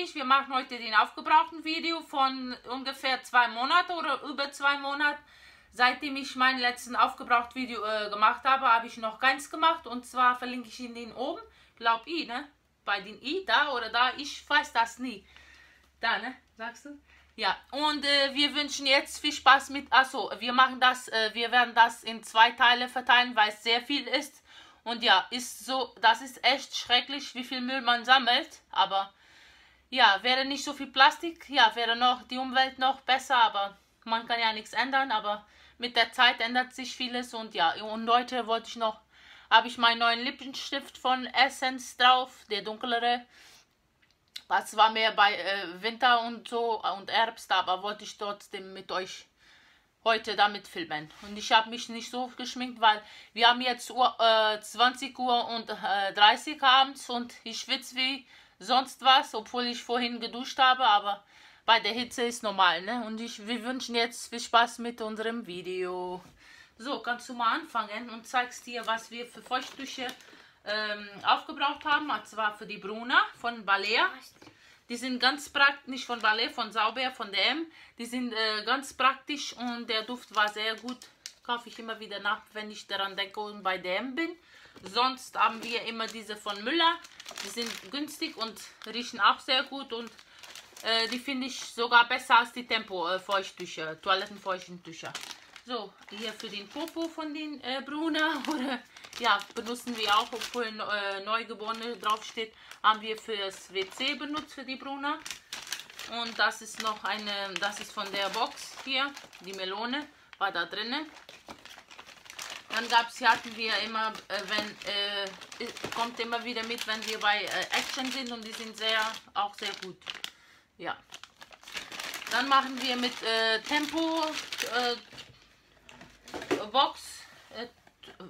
Beatrice. Wir machen heute den aufgebrauchten Video von ungefähr zwei Monaten oder über zwei Monaten. Seitdem ich mein letzten aufgebraucht Video äh, gemacht habe, habe ich noch keins gemacht und zwar verlinke ich Ihnen den oben. Glaub ich, ne? Bei den I, da oder da, ich weiß das nie. Da, ne? Sagst du? Ja, und äh, wir wünschen jetzt viel Spaß mit, achso, wir machen das, äh, wir werden das in zwei Teile verteilen, weil es sehr viel ist. Und ja, ist so, das ist echt schrecklich, wie viel Müll man sammelt. Aber ja, wäre nicht so viel Plastik, ja, wäre noch die Umwelt noch besser, aber man kann ja nichts ändern. Aber mit der Zeit ändert sich vieles und ja, und heute wollte ich noch, habe ich meinen neuen Lippenstift von Essence drauf, der dunklere. Das war mehr bei äh, Winter und so und Herbst, aber wollte ich trotzdem mit euch heute damit filmen. Und ich habe mich nicht so geschminkt, weil wir haben jetzt Uhr, äh, 20 Uhr und äh, 30 abends und ich schwitze wie sonst was, obwohl ich vorhin geduscht habe, aber bei der Hitze ist normal, ne? Und ich, wir wünschen jetzt viel Spaß mit unserem Video. So, kannst du mal anfangen und zeigst dir, was wir für Feuchttücher ähm, aufgebraucht haben. Und zwar für die Bruna von Balea. Die sind ganz praktisch, nicht von Ballet, von Sauber, von DM. Die sind äh, ganz praktisch und der Duft war sehr gut. Kaufe ich immer wieder nach, wenn ich daran denke und bei DM bin. Sonst haben wir immer diese von Müller. Die sind günstig und riechen auch sehr gut und äh, die finde ich sogar besser als die Tempo-Feuchttücher, äh, Toilettenfeuchttücher. So, hier für den Popo von den äh, Bruna oder ja, benutzen wir auch, obwohl äh, Neugeborene draufsteht, haben wir fürs WC benutzt für die Bruna. Und das ist noch eine, das ist von der Box hier, die Melone war da drinnen. Dann gab es, hatten wir immer, äh, wenn, äh, kommt immer wieder mit, wenn wir bei äh, Action sind und die sind sehr, auch sehr gut. Ja. Dann machen wir mit äh, Tempo äh, Box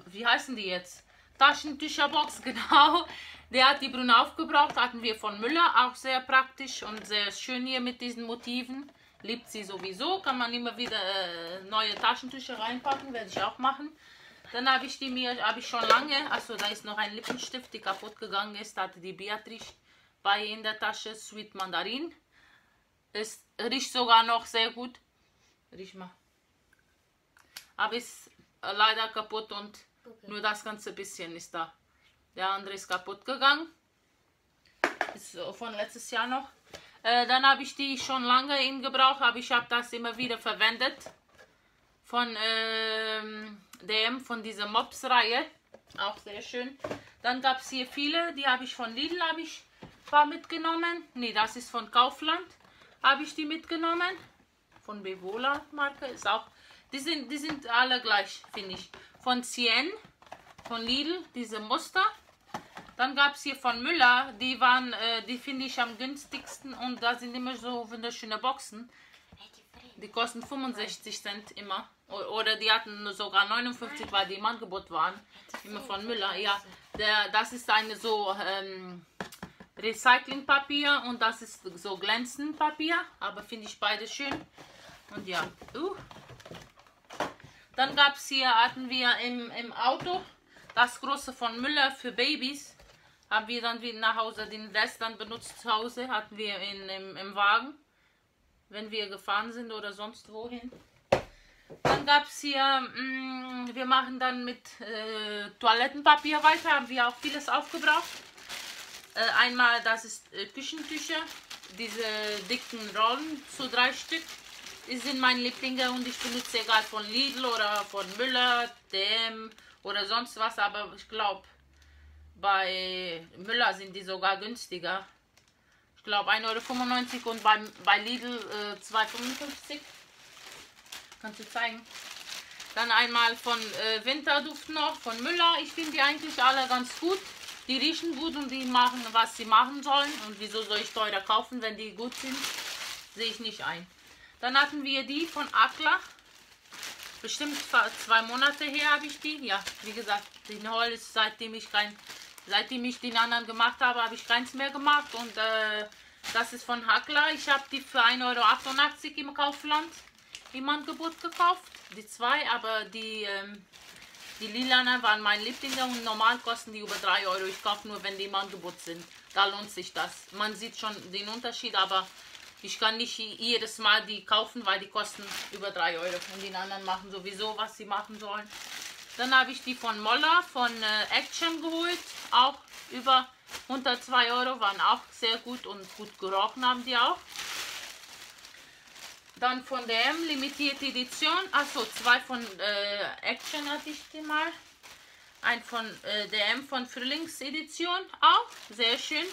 wie heißen die jetzt? Taschentücherbox, genau. Der hat die Brune aufgebraucht, hatten wir von Müller, auch sehr praktisch und sehr schön hier mit diesen Motiven. Liebt sie sowieso, kann man immer wieder äh, neue Taschentücher reinpacken, werde ich auch machen. Dann habe ich die mir, habe ich schon lange, also da ist noch ein Lippenstift, die kaputt gegangen ist, hatte die Beatrice bei in der Tasche, Sweet Mandarin. Es riecht sogar noch sehr gut. Riech mal. Aber ist leider kaputt und okay. nur das ganze bisschen ist da. Der andere ist kaputt gegangen. Ist von letztes Jahr noch. Äh, dann habe ich die schon lange in Gebrauch, aber ich habe das immer wieder verwendet. Von ähm, dem, von dieser Mops-Reihe. Auch sehr schön. Dann gab es hier viele, die habe ich von Lidl habe ich paar mitgenommen. Ne, das ist von Kaufland. Habe ich die mitgenommen. Von Bevola Marke ist auch die sind, die sind alle gleich, finde ich. Von Cien, von Lidl, diese Muster. Dann gab es hier von Müller, die waren, äh, die finde ich am günstigsten und da sind immer so wunderschöne Boxen. Die kosten 65 Cent immer. Oder die hatten sogar 59, weil die im Angebot waren. Immer von Müller. Ja, der, das ist eine so ähm, Recyclingpapier und das ist so glänzend Papier. Aber finde ich beide schön. Und ja, uh, dann gab es hier, hatten wir im, im Auto das große von Müller für Babys. Haben wir dann wieder nach Hause den Rest dann benutzt zu Hause, hatten wir in, im, im Wagen, wenn wir gefahren sind oder sonst wohin. Dann gab es hier, mh, mm, wir machen dann mit äh, Toilettenpapier weiter, haben wir auch vieles aufgebraucht. Äh, einmal, das ist äh, Küchentücher, diese dicken Rollen, so drei Stück. Die sind meine Lieblinge und ich benutze egal von Lidl oder von Müller, DM oder sonst was, aber ich glaube, bei Müller sind die sogar günstiger. Ich glaube 1,95 Euro und bei, bei Lidl äh, 2,55 Kannst du zeigen. Dann einmal von äh, Winterduft noch, von Müller. Ich finde die eigentlich alle ganz gut. Die riechen gut und die machen, was sie machen sollen. Und wieso soll ich teurer kaufen, wenn die gut sind? Sehe ich nicht ein. Dann hatten wir die von Akla. Bestimmt zwei Monate her habe ich die. Ja, wie gesagt, die Hall ist seitdem ich kein, seitdem ich den anderen gemacht habe, habe ich keins mehr gemacht. Und äh, das ist von Hackler. Ich habe die für 1,88 Euro im Kaufland im Angebot gekauft. Die zwei, aber die, ähm, Die lilanen waren mein Lieblinge und normal kosten die über 3 Euro. Ich kaufe nur, wenn die im Angebot sind. Da lohnt sich das. Man sieht schon den Unterschied, aber ich kann nicht jedes Mal die kaufen, weil die kosten über 3 Euro. Und die anderen machen sowieso, was sie machen sollen. Dann habe ich die von Moller, von äh, Action geholt. Auch über unter 2 Euro, waren auch sehr gut und gut gerochen haben die auch. Dann von DM limitierte Edition. Achso, zwei von äh, Action hatte ich die mal. Ein von äh, DM von Frühlingsedition auch. Sehr schön.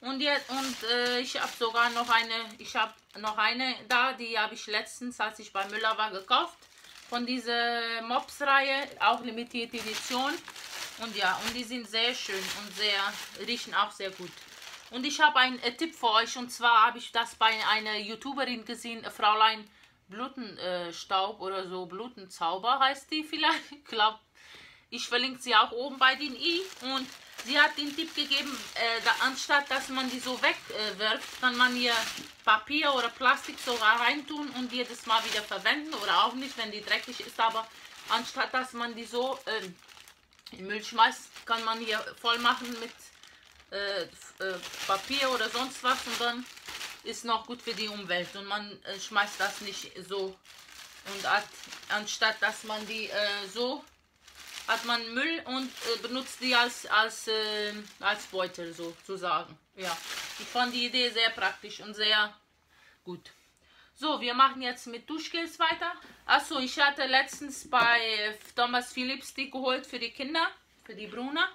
Und jetzt und äh, ich habe sogar noch eine, ich habe noch eine da, die habe ich letztens, als ich bei Müller war, gekauft. Von dieser Mops-Reihe, auch limitierte Edition. Und ja, und die sind sehr schön und sehr, riechen auch sehr gut. Und ich habe einen äh, Tipp für euch und zwar habe ich das bei einer YouTuberin gesehen, äh, Fräulein Blutenstaub äh, oder so, Blutenzauber heißt die vielleicht. Ich glaube, ich verlinke sie auch oben bei den i und sie hat den Tipp gegeben, äh, da, anstatt dass man die so wegwirft, kann man hier Papier oder Plastik sogar reintun und jedes Mal wieder verwenden oder auch nicht, wenn die dreckig ist, aber anstatt dass man die so ähm, in Müll schmeißt, kann man hier voll machen mit äh, äh, Papier oder sonst was und dann ist noch gut für die Umwelt. Und man äh, schmeißt das nicht so und hat, anstatt dass man die äh, so hat man Müll und äh, benutzt die als als äh, als Beutel sozusagen. Ja. Ich fand die Idee sehr praktisch und sehr gut. So wir machen jetzt mit Duschgels weiter. Achso, ich hatte letztens bei Thomas Philips die geholt für die Kinder für die Bruna.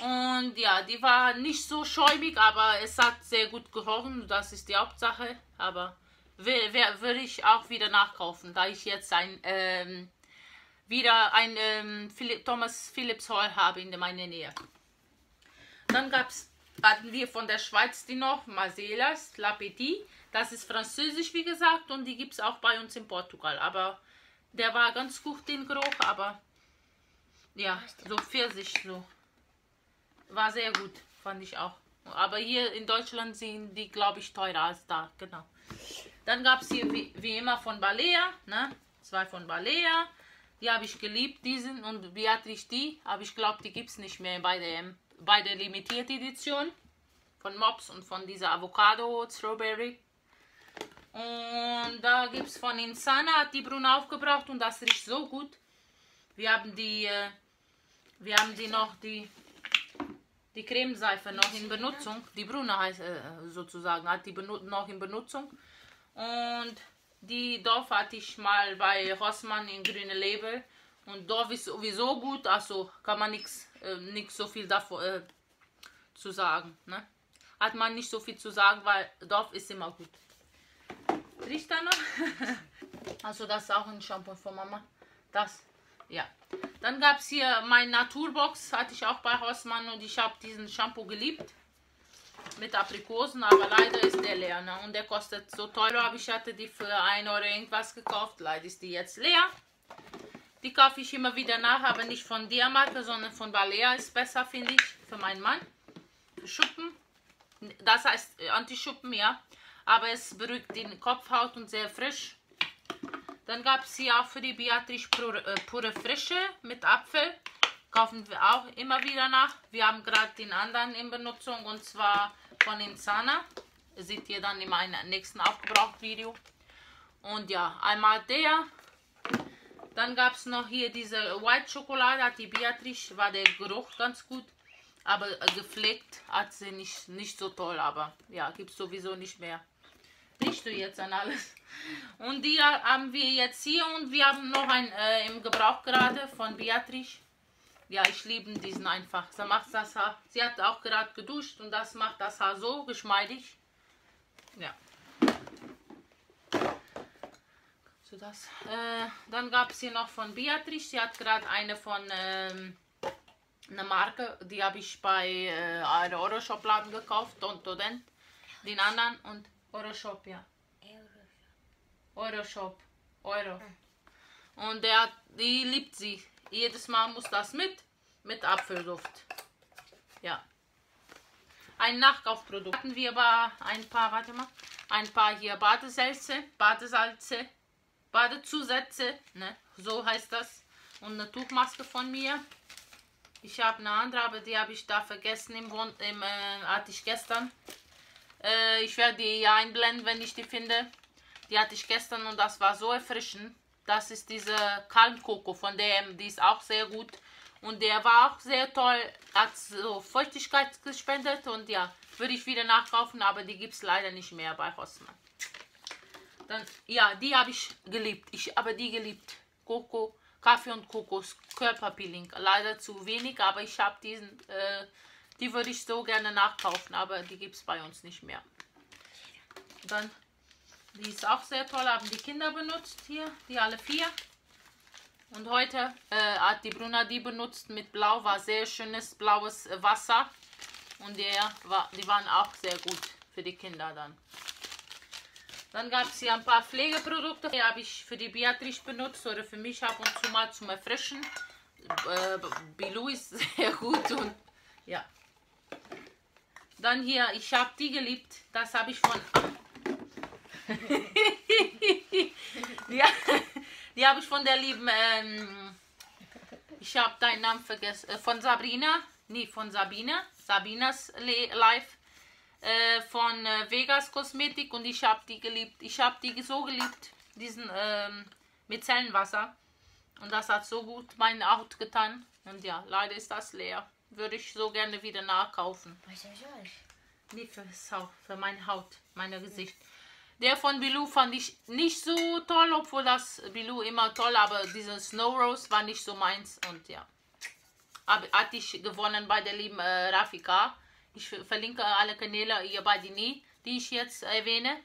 Und ja, die war nicht so schäumig, aber es hat sehr gut gerochen. Das ist die Hauptsache. Aber würde ich auch wieder nachkaufen, da ich jetzt ein ähm, wieder ein ähm, Philipp, Thomas Philips Hall habe in meiner Nähe. Dann gab's, hatten wir von der Schweiz die noch, Marcelas La Petit. Das ist französisch, wie gesagt, und die gibt es auch bei uns in Portugal. Aber der war ganz gut, den Geruch, aber ja, so Pfirsich, so war sehr gut, fand ich auch. Aber hier in Deutschland sind die, glaube ich, teurer als da, genau. Dann gab es hier wie, wie, immer von Balea, ne? zwei von Balea. Die habe ich geliebt, diesen und Beatrice die. Aber ich glaube, die gibt es nicht mehr bei der, bei der limitierten Edition. Von Mops und von dieser Avocado Strawberry. Und da gibt es von Insana, hat die Brune aufgebracht und das riecht so gut. Wir haben die, äh, wir haben die noch, die die Cremeseife noch in Benutzung. Die Brune heißt äh, sozusagen, hat die noch in Benutzung. Und die Dorf hatte ich mal bei Rossmann in Grüne Label. Und Dorf ist sowieso gut, also kann man nichts äh, so viel davor äh, zu sagen. Ne? Hat man nicht so viel zu sagen, weil Dorf ist immer gut. Riecht da noch? also das ist auch ein Shampoo von Mama. Das, ja. Dann gab es hier mein Naturbox, hatte ich auch bei Hausmann und ich habe diesen Shampoo geliebt. Mit Aprikosen, aber leider ist der leer. Ne? Und der kostet so teuer, aber ich hatte die für 1 Euro irgendwas gekauft. Leider ist die jetzt leer. Die kaufe ich immer wieder nach, aber nicht von der Marke, sondern von Balea ist besser, finde ich, für meinen Mann. Schuppen, das heißt äh, Antischuppen, ja. Aber es beruhigt die Kopfhaut und sehr frisch. Dann gab es hier auch für die Beatrice pure, äh, pure Frische mit Apfel. Kaufen wir auch immer wieder nach. Wir haben gerade den anderen in Benutzung und zwar von Insana. Seht ihr dann in meinem nächsten Aufgebraucht-Video. Und ja, einmal der. Dann gab es noch hier diese White Schokolade, hat die Beatrice, war der Geruch ganz gut. Aber gepflegt hat sie nicht, nicht so toll, aber ja, gibt es sowieso nicht mehr. Riechst du jetzt an alles? Und die haben wir jetzt hier und wir haben noch ein äh, im Gebrauch gerade von Beatrice. Ja, ich liebe diesen einfach. Sie macht das Haar. Sie hat auch gerade geduscht und das macht das Haar so geschmeidig. Ja. So das. Äh, dann gab es hier noch von Beatrice. Sie hat gerade eine von ähm, einer Marke, die habe ich bei äh, einem Euroshop-Laden gekauft, Tontodent. Den anderen und Euroshop, ja. Euroshop. Euro. Und der, die liebt sie. Jedes Mal muss das mit, mit Apfelduft. Ja. Ein Nachkaufprodukt. Hatten wir aber ein paar, warte mal, ein paar hier Badesalze, Badesalze, Badezusätze, ne, so heißt das. und eine Tuchmaske von mir. Ich habe eine andere, aber die habe ich da vergessen im, Wohn im äh, hatte ich gestern. Äh, ich werde die einblenden, wenn ich die finde. Die hatte ich gestern und das war so erfrischend. Das ist diese Kalmkoko von DM, die ist auch sehr gut. Und der war auch sehr toll, hat so Feuchtigkeit gespendet und ja, würde ich wieder nachkaufen, aber die gibt es leider nicht mehr bei Rossmann. Dann, ja, die habe ich geliebt. Ich habe die geliebt. Coco, Kaffee und Kokos, Körperpeeling. Leider zu wenig, aber ich habe diesen, äh, die würde ich so gerne nachkaufen, aber die gibt es bei uns nicht mehr. Dann, die ist auch sehr toll, haben die Kinder benutzt hier, die alle vier. Und heute äh, hat die Bruna die benutzt mit Blau, war sehr schönes blaues Wasser. Und der die waren auch sehr gut für die Kinder dann. Dann gab es hier ein paar Pflegeprodukte, die habe ich für die Beatrice benutzt oder für mich ab und zu mal zum Erfrischen. Äh, Bilou ist sehr gut und ja. Dann hier, ich habe die geliebt, das habe ich von... ja, die habe ich von der lieben, ähm, ich habe deinen Namen vergessen, äh, von Sabrina, nee, von Sabine, Sabinas Life äh, von äh, Vegas Kosmetik und ich habe die geliebt. Ich habe die so geliebt, diesen ähm, Micellenwasser. Und das hat so gut meine Haut getan. Und ja, leider ist das leer. Würde ich so gerne wieder nachkaufen. Was ist das? Nee, für, für meine Haut, mein Gesicht. Der von Bilou fand ich nicht so toll, obwohl das Bilou immer toll, aber dieser Snow Rose war nicht so meins und ja. Aber hatte ich gewonnen bei der lieben äh, Rafika. Ich verlinke alle Kanäle hier bei die nie, die ich jetzt erwähne.